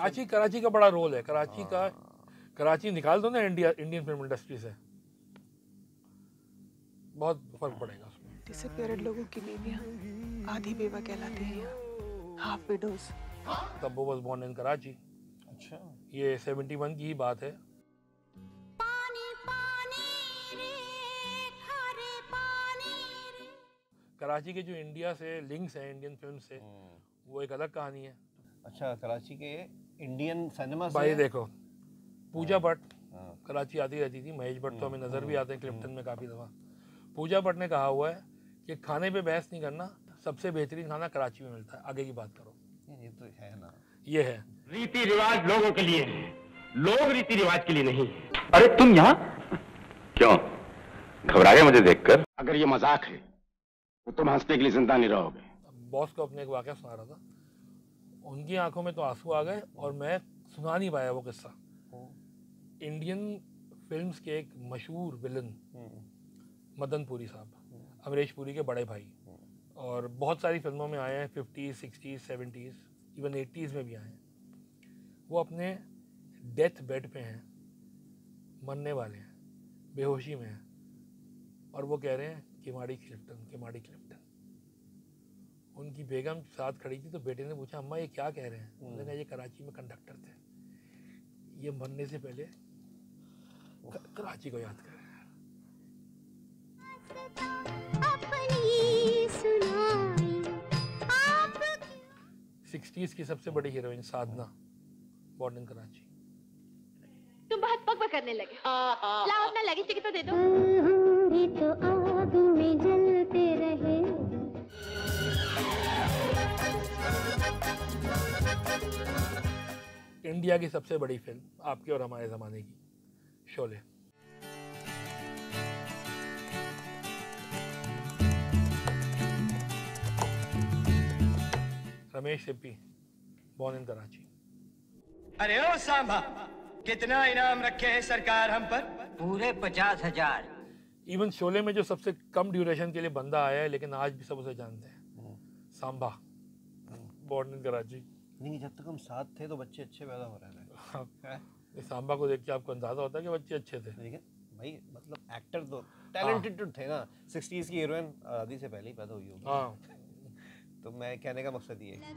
कराची कराची का बड़ा रोल है? कराची का कराची निकाल दो ना इंडिया इंडियन फ़िल्म इंडस्ट्री से। बहुत फ़र्क पड़ेगा उसमें। डिसअपियर्ड लोगों की बीवियाँ आधी बेवा कहलाती हैं हाफ़ विडोज तब वो वॉज़ बोर्न इन कराची। अच्छा। ये 71 की ही बात है। कराची के जो इंडिया से लिंक्स हैं इंडियन फ़िल्म से वो एक अलग कहानी है। अच्छा कराची के इंडियन सिनेमा से भाई देखो पूजा भट्ट हाँ। कराची आती रहती थी महेश भट्ट तो हमें नज़र भी आते हैं क्लिफ्टन में काफ़ी दफ़ा। पूजा भट्ट ने कहा हुआ है कि खाने पे बहस नहीं करना सबसे बेहतरीन खाना कराची में मिलता है। आगे की बात करो। ये तो है ना। ये है। रीति रिवाज लोगों के लिए लोग रीति रिवाज के लिए नहीं अरे तुम यहाँ? क्यों? घबरा गए मुझे देखकर। अगर ये मज़ाक है तो तुम हंसने के लिए ज़िंदा नहीं रहोगे। बॉस को अपने एक वाक्य सुना रहा था। उनकी आँखों में तो आँसू आ गए और मैं सुना नहीं पाया वो किस्सा। इंडियन फिल्म्स के एक मशहूर विलन मदन पुरी साहब अमरीश पुरी के बड़े भाई। और बहुत सारी फ़िल्मों में आए हैं fifties sixties seventies even eighties में भी आए हैं। वो अपने डेथ बेड पे हैं मरने वाले हैं बेहोशी में हैं। और वो कह रहे हैं किमाड़ी क्लिफ्टन किमाड़ी क्लिफ्टन उनकी बेगम साथ खड़ी थी तो बेटे ने पूछा अम्मा ये क्या कह रहे हैं? उन्होंने कहा ये कराची में कंडक्टर थे। ये मरने से पहले कराची को याद कर सिक्सटीज़ की सबसे बड़ी heroine Sadhana born in Karachi. तुम बहुत पक पक करने लगे। लाओ अपना लगेज टिकट तो दे दो। तो इंडिया की सबसे बड़ी फ़िल्म आपके और हमारे ज़माने की शोले। रमेश सिप्पी बॉर्न इन कराची अरे ओ सांभा कितना इनाम रखे हैं सरकार हम पर? पूरे पचास हज़ार। इवन शोले में जो सबसे कम ड्यूरेशन के लिए बंदा आया है लेकिन आज भी सब उसे जानते हैं। सांबा बॉर्न इन कराची नहीं जब तक हम साथ थे तो बच्चे अच्छे पैदा हो रहे थे। हैं? इस सांबा को देख के आपको अंदाज़ा होता है कि बच्चे अच्छे थे? ठीक है भाई मतलब एक्टर तो टैलेंटेड तो थे ना। सिक्सटीज की हीरोइन आदि से पहले ही पैदा हुई होगी। हाँ। तो मैं कहने का मकसद ये है।